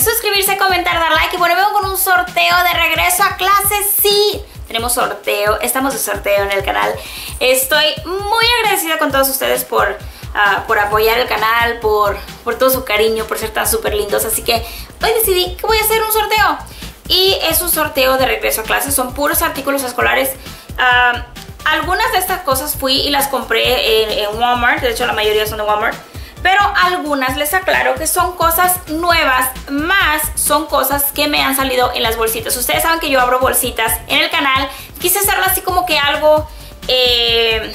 suscribirse, comentar, dar like y bueno, vengo con un sorteo de regreso a clases. Sí, tenemos sorteo, estamos de sorteo en el canal. Estoy muy agradecida con todos ustedes por, ah, por apoyar el canal, por, por todo su cariño, por ser tan súper lindos. Así que hoy decidí que voy a hacer un sorteo. Y es un sorteo de regreso a clases, son puros artículos escolares. Ah, algunas de estas cosas fui y las compré en Walmart, de hecho la mayoría son de Walmart pero algunas les aclaro que son cosas nuevas, más son cosas que me han salido en las bolsitas. Ustedes saben que yo abro bolsitas en el canal, quise hacerlo así como que algo, eh,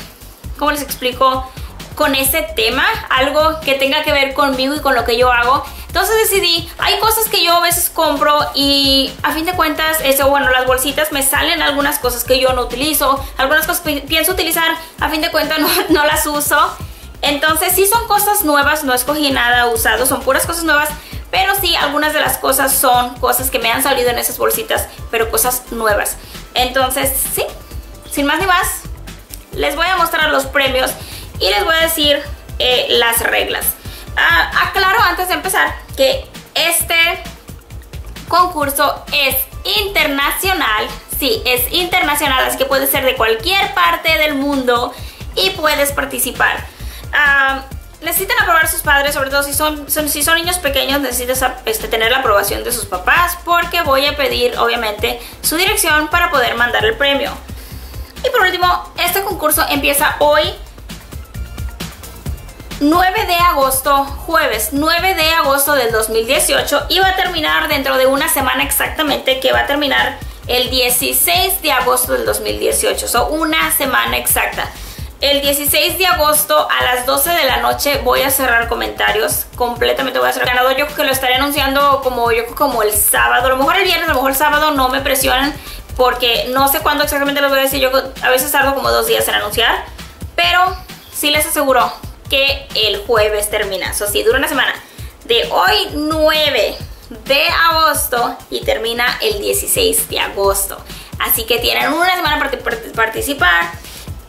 ¿cómo les explico? Con ese tema, algo que tenga que ver conmigo y con lo que yo hago. Entonces decidí, hay cosas que yo a veces compro y a fin de cuentas, eso, bueno, las bolsitas me salen algunas cosas que yo no utilizo, algunas cosas que pienso utilizar, a fin de cuentas no, no las uso. Entonces sí son cosas nuevas, no escogí nada usado, son puras cosas nuevas, pero sí algunas de las cosas son cosas que me han salido en esas bolsitas, pero cosas nuevas. Entonces sí, sin más ni más, les voy a mostrar los premios y les voy a decir eh, las reglas. Ah, aclaro antes de empezar que este concurso es internacional, sí, es internacional, así que puede ser de cualquier parte del mundo y puedes participar. Ah, necesitan aprobar sus padres, sobre todo si son, si son niños pequeños, necesitan este, tener la aprobación de sus papás porque voy a pedir obviamente su dirección para poder mandar el premio. Y por último, este concurso empieza hoy 9 de agosto, jueves 9 de agosto del 2018 y va a terminar dentro de una semana exactamente que va a terminar el 16 de agosto del 2018, o una semana exacta. El 16 de agosto a las 12 de la noche voy a cerrar comentarios. Completamente voy a cerrar ganador. Yo creo que lo estaré anunciando como yo como el sábado. A lo mejor el viernes, a lo mejor el sábado. No me presionen porque no sé cuándo exactamente lo voy a decir. Yo a veces tardo como dos días en anunciar. Pero sí les aseguro que el jueves termina. Eso sí, dura una semana. De hoy 9 de agosto y termina el 16 de agosto. Así que tienen una semana para participar.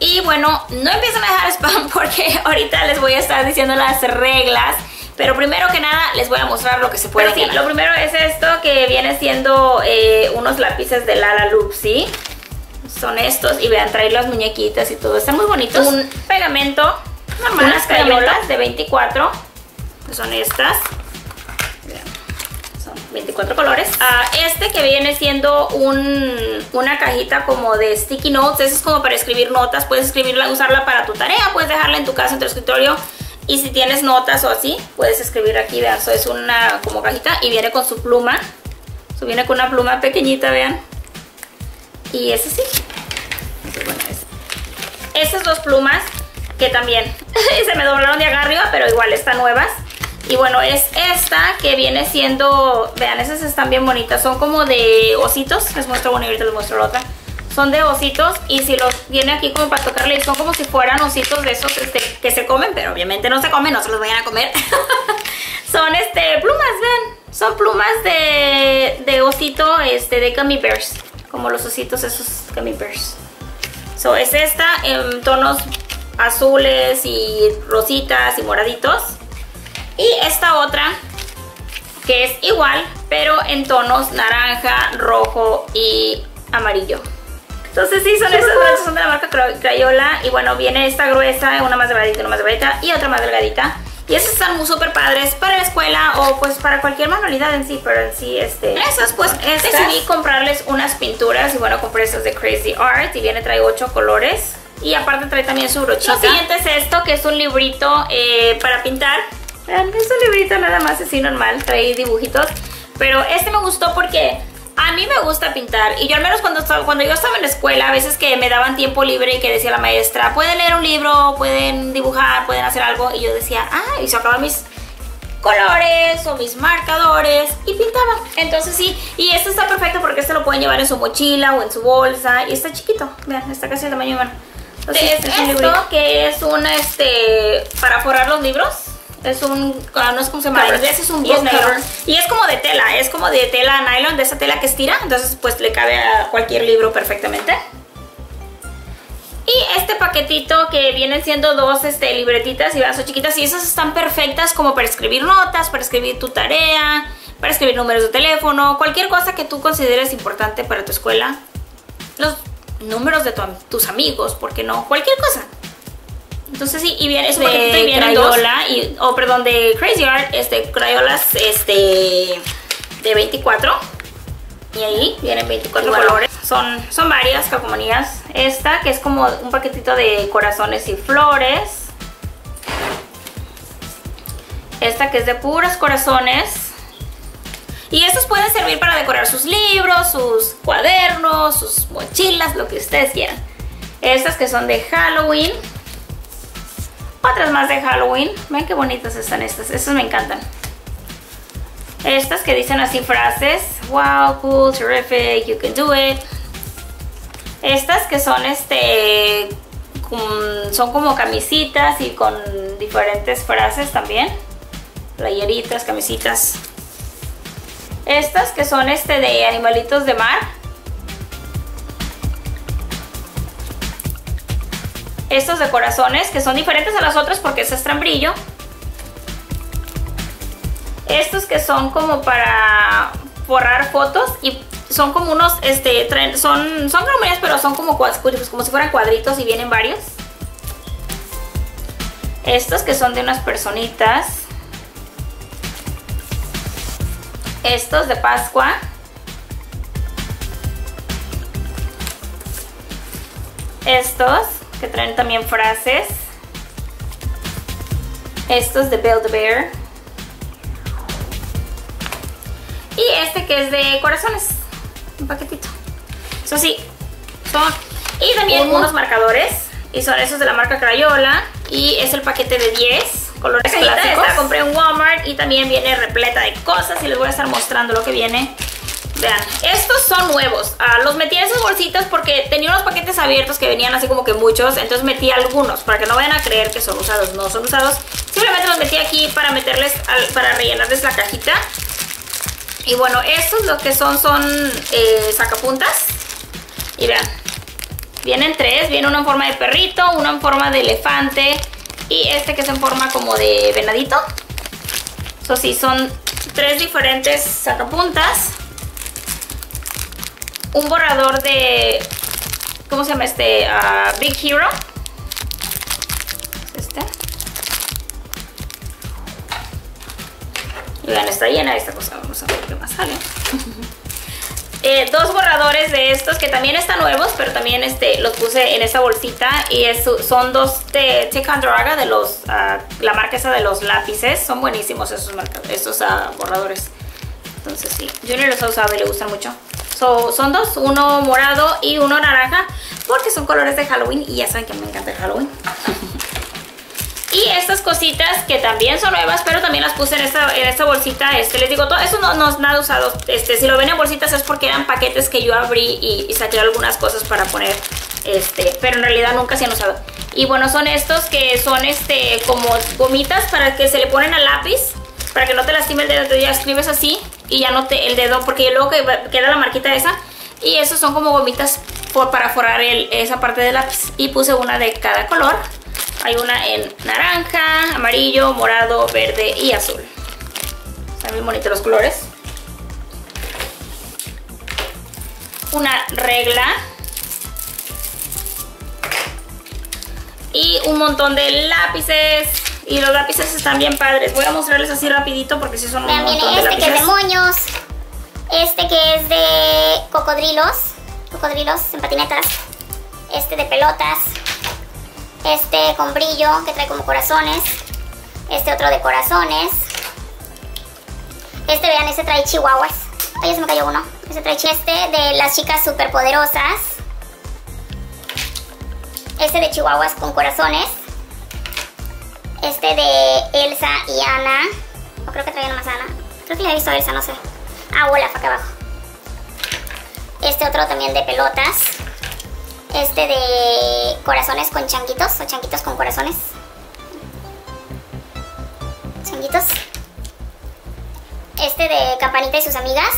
Y bueno, no empiecen a dejar spam porque ahorita les voy a estar diciendo las reglas. Pero primero que nada les voy a mostrar lo que se puede hacer. lo primero es esto que viene siendo eh, unos lápices de Lala Loop, ¿sí? Son estos y vean, trae las muñequitas y todo. Están muy bonitos. Un pegamento, normal, unas crayolas de 24, son estas. 24 colores. Ah, este que viene siendo una cajita como de sticky notes, eso es como para escribir notas, puedes escribirla, usarla para tu tarea, puedes dejarla en tu casa, en tu escritorio y si tienes notas o así, puedes escribir aquí, vean, eso es una como cajita y viene con su pluma, eso viene con una pluma pequeñita, vean, y es así. Bueno, Esas dos plumas que también se me doblaron de acá arriba, pero igual están nuevas. Y bueno, es esta que viene siendo, vean, esas están bien bonitas, son como de ositos, les muestro una y ahorita les muestro otra. Son de ositos y si los viene aquí como para tocarle, son como si fueran ositos de esos este, que se comen, pero obviamente no se comen, no se los vayan a comer. son este plumas, vean, son plumas de, de osito este, de gummy bears, como los ositos esos gummy bears. So, es esta en tonos azules y rositas y moraditos. Y esta otra que es igual, pero en tonos naranja, rojo y amarillo. Entonces sí, son estas son de la marca Crayola y bueno, viene esta gruesa, una más delgadita, una más delgadita y otra más delgadita. Y esas están súper padres para la escuela o pues para cualquier manualidad en sí, pero en sí este... Esas pues decidí comprarles unas pinturas y bueno, compré esas de Crazy Art y viene trae 8 colores. Y aparte trae también su brochita. Lo siguiente es esto, que es un librito eh, para pintar Vean, es un librito nada más así normal, trae dibujitos. Pero este me gustó porque a mí me gusta pintar. Y yo al menos cuando, cuando yo estaba en la escuela, a veces que me daban tiempo libre y que decía la maestra, pueden leer un libro, pueden dibujar, pueden hacer algo. Y yo decía, ah, y sacaba mis colores o mis marcadores y pintaba. Entonces sí, y este está perfecto porque este lo pueden llevar en su mochila o en su bolsa. Y está chiquito, vean, está casi de tamaño humano. Entonces, este es esto que es un, este, para forrar los libros es un, ah, no es como se llama, es un book y es como de tela, es como de tela nylon, de esa tela que estira, entonces pues le cabe a cualquier libro perfectamente. Y este paquetito que vienen siendo dos este, libretitas y son chiquitas y esas están perfectas como para escribir notas, para escribir tu tarea, para escribir números de teléfono, cualquier cosa que tú consideres importante para tu escuela. Los números de tus amigos, ¿por qué no? Cualquier cosa. Entonces sí, y viene es de Crayola, y, o perdón, de Crazy Art, este, Crayolas este, de 24. Y ahí vienen 24 colores. Son, son varias calcomanías. Esta que es como un paquetito de corazones y flores. Esta que es de puros corazones. Y estos pueden servir para decorar sus libros, sus cuadernos, sus mochilas, lo que ustedes quieran. Estas que son de Halloween. Otras más de Halloween. Ven qué bonitas están estas. Estas me encantan. Estas que dicen así frases. Wow, cool, terrific, you can do it. Estas que son este... Son como camisitas y con diferentes frases también. Playeritas, camisitas. Estas que son este de animalitos de mar. Estos de corazones que son diferentes a las otras porque es brillo. Estos que son como para borrar fotos y son como unos, este, son, son pero son como, como si fueran cuadritos y vienen varios. Estos que son de unas personitas. Estos de Pascua. Estos que traen también frases. Estos de Build Bear. Y este que es de corazones. Un paquetito. Eso sí, son... Y también unos marcadores. Y son esos de la marca Crayola. Y es el paquete de 10 colores clásicos. La compré en Walmart y también viene repleta de cosas y les voy a estar mostrando lo que viene. Vean, estos son nuevos. Ah, los metí en esas bolsitas porque tenía unos paquetes abiertos que venían así como que muchos. Entonces metí algunos para que no vayan a creer que son usados. No son usados. Simplemente los metí aquí para meterles, para rellenarles la cajita. Y bueno, estos lo que son son eh, sacapuntas. Y vean, vienen tres. Viene uno en forma de perrito, uno en forma de elefante y este que es en forma como de venadito. Eso sí, son tres diferentes sacapuntas. Un borrador de... ¿Cómo se llama este? Ah, Big Hero. Este. Y vean, está llena esta cosa. Vamos a ver qué más sale. Eh, dos borradores de estos que también están nuevos, pero también este, los puse en esa bolsita y son dos de Ticonderoga de los, uh, la marca esa de los lápices. Son buenísimos esos, estos uh, borradores. Entonces sí, Junior los ha usado y le gustan mucho. Son dos, uno morado y uno naranja, porque son colores de Halloween y ya saben que me encanta el Halloween. Y estas cositas que también son nuevas, pero también las puse en esta, en esta bolsita. Este, les digo, todo eso no, no es nada usado. Este, si lo ven en bolsitas es porque eran paquetes que yo abrí y, saqué algunas cosas para poner. Este, pero en realidad nunca se han usado. Y bueno, son estos que son este como gomitas para que se le ponen al lápiz. Para que no te lastime el dedo. Ya escribes así y ya no te el dedo. Porque luego queda la marquita esa. Y esos son como gomitas para forrar esa parte del lápiz. Y puse una de cada color. Hay una en naranja, amarillo, morado, verde y azul. Están bien bonitos los colores. Una regla. Y un montón de lápices. Y los lápices están bien padres. Voy a mostrarles así rapidito porque si son un Vean, montón este que es de moños. Este que es de cocodrilos. Cocodrilos en patinetas. Este de pelotas este con brillo que trae como corazones, este otro de corazones, este vean, este trae chihuahuas, ay se me cayó uno, este trae este de las chicas superpoderosas, este de chihuahuas con corazones, este de Elsa y Ana, o creo que traía más Ana, creo que ya he visto a Elsa, no sé, ah, Olaf acá abajo, este otro también de pelotas, este de corazones con changuitos o changuitos con corazones. Changuitos. Este de campanita y sus amigas.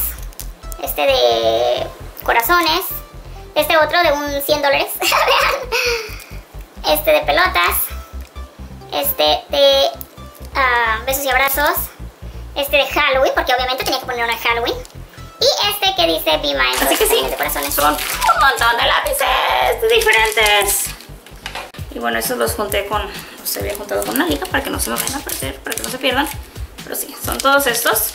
Este de corazones. Este otro de un 100 dólares. este de pelotas. Este de ah, besos y abrazos. este de Halloween, porque obviamente tenía que poner uno de Halloween. Y este que dice Be Mine. Así que sí, de corazones. son un montón de lápices diferentes. Y bueno, esos los junté con, los había juntado con una liga para que no se me vayan a perder, para que no se pierdan. Pero sí, son todos estos.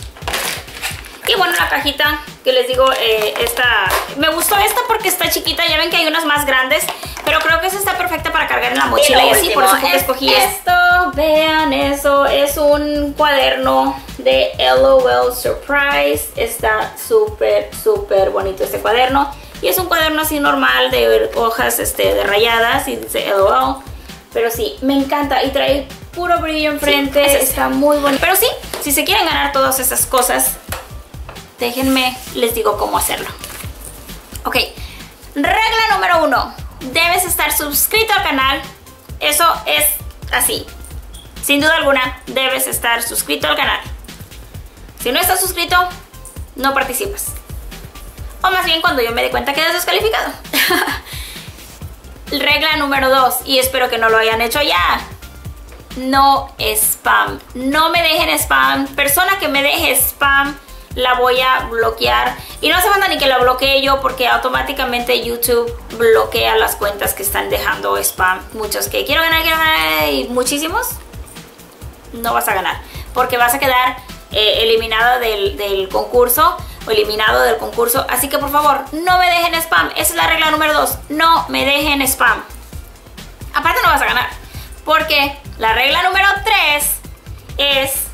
Y bueno, la cajita que les digo, eh, esta... Me gustó esta porque está chiquita, ya ven que hay unas más grandes, pero creo que esa está perfecta para cargar en la mochila y, así, por eso fue que escogí esto. Vean eso, es un cuaderno de LOL Surprise. Está súper, súper bonito este cuaderno. Y es un cuaderno así normal de hojas este, de rayadas y dice LOL. Pero sí, me encanta y trae puro brillo enfrente, está muy bonito. Pero sí, si se quieren ganar todas esas cosas, déjenme, les digo cómo hacerlo. Ok, regla número uno, debes estar suscrito al canal. Eso es así. Sin duda alguna, debes estar suscrito al canal. Si no estás suscrito, no participas. O más bien cuando yo me dé cuenta que eres descalificado. Regla número dos, y espero que no lo hayan hecho ya. No spam. No me dejen spam. Persona que me deje spam, la voy a bloquear. Y no hace falta ni que la bloquee yo porque automáticamente YouTube bloquea las cuentas que están dejando spam. Muchos que quiero ganar, quiero ganar y muchísimos. No vas a ganar porque vas a quedar eh, eliminado del, del concurso o eliminado del concurso. Así que por favor, no me dejen spam. Esa es la regla número dos. No me dejen spam. Aparte no vas a ganar. Porque la regla número tres es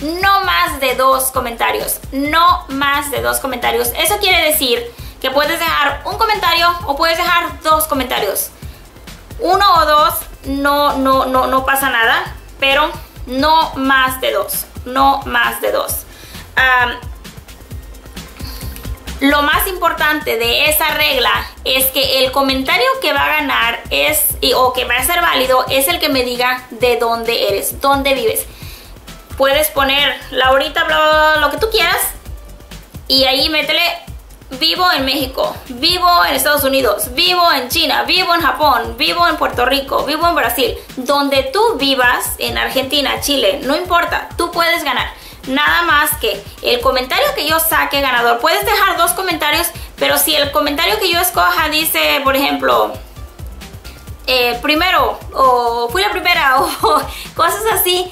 no más de dos comentarios. No más de dos comentarios. Eso quiere decir que puedes dejar un comentario o puedes dejar dos comentarios. Uno o dos no, no, no, no pasa nada. Pero no más de dos. No más de dos. Lo más importante de esa regla es que el comentario que va a ganar es, o que va a ser válido, es el que me diga de dónde eres, dónde vives. Puedes poner Laurita, bla, bla, lo que tú quieras, y ahí métele vivo en México, vivo en Estados Unidos, vivo en China, vivo en Japón, vivo en Puerto Rico, vivo en Brasil. Donde tú vivas, en Argentina, Chile, no importa, tú puedes ganar. Nada más que el comentario que yo saque ganador, puedes dejar dos comentarios, pero si el comentario que yo escoja dice, por ejemplo, eh, primero, o fui la primera, o cosas así,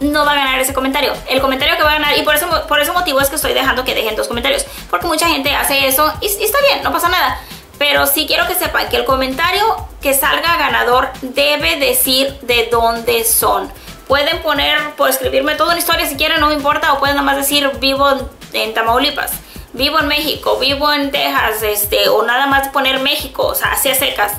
no va a ganar ese comentario. El comentario que va a ganar, y por eso por ese motivo es que estoy dejando que dejen dos comentarios, porque mucha gente hace eso y, está bien, no pasa nada. Pero sí quiero que sepan que el comentario que salga ganador debe decir de dónde son. Pueden poner, por escribirme toda una historia si quieren, no me importa, o pueden más decir vivo en Tamaulipas, vivo en México, vivo en Texas, este, o nada más poner México, o sea, así secas.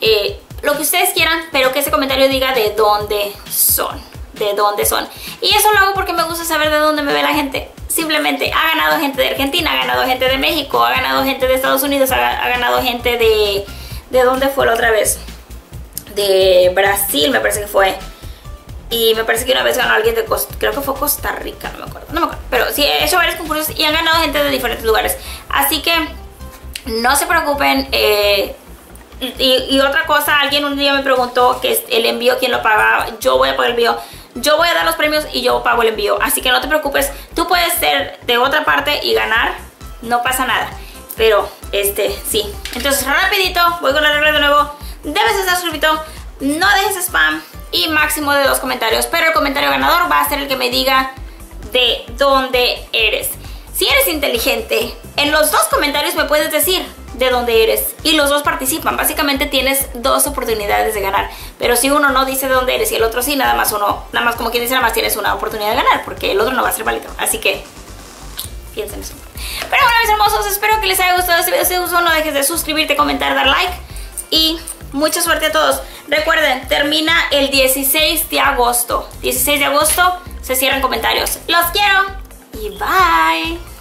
Eh, lo que ustedes quieran, pero que ese comentario diga de dónde son, de dónde son. Y eso lo hago porque me gusta saber de dónde me ve la gente. Simplemente ha ganado gente de Argentina, ha ganado gente de México, ha ganado gente de Estados Unidos, ha, ganado gente de... ¿De dónde fue la otra vez? De Brasil, me parece que fue. Y me parece que una vez ganó alguien de Costa, creo que fue Costa Rica, no me acuerdo, no me acuerdo. Pero sí, he hecho varios concursos y han ganado gente de diferentes lugares. Así que no se preocupen. Eh, y, otra cosa, alguien un día me preguntó que el envío, ¿quién lo pagaba? Yo voy a pagar el envío. Yo voy a dar los premios y yo pago el envío. Así que no te preocupes. Tú puedes ser de otra parte y ganar. No pasa nada. Pero, este, sí. Entonces, rapidito, voy con la regla de nuevo. Debes estar suscrito. No dejes spam y máximo de dos comentarios. Pero el comentario ganador va a ser el que me diga de dónde eres. Si eres inteligente, en los dos comentarios me puedes decir de dónde eres y los dos participan. Básicamente tienes dos oportunidades de ganar. Pero si uno no dice de dónde eres y el otro sí, nada más uno, nada más como quien dice, nada más tienes una oportunidad de ganar porque el otro no va a ser válido. Así que piensen eso. Pero bueno, mis hermosos, espero que les haya gustado este video. Si gustó, no dejes de suscribirte, comentar, dar like y mucha suerte a todos. Recuerden, termina el 16 de agosto. 16 de agosto se cierran comentarios. Los quiero y bye.